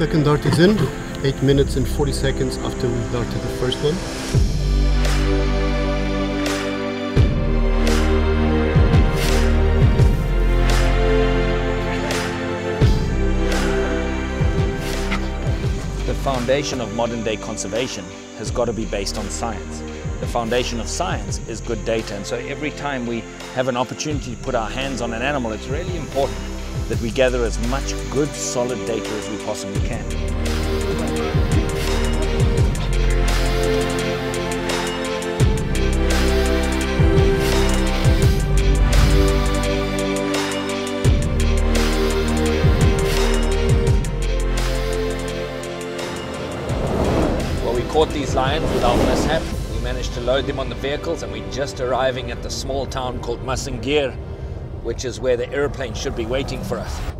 Second dart is in. 8 minutes and 40 seconds after we darted the first one. The foundation of modern day conservation has got to be based on science. The foundation of science is good data, and so every time we have an opportunity to put our hands on an animal, it's really important that we gather as much good, solid data as we possibly can. Well, we caught these lions without mishap. We managed to load them on the vehicles, and we're just arriving at the small town called Massingir, which is where the airplane should be waiting for us.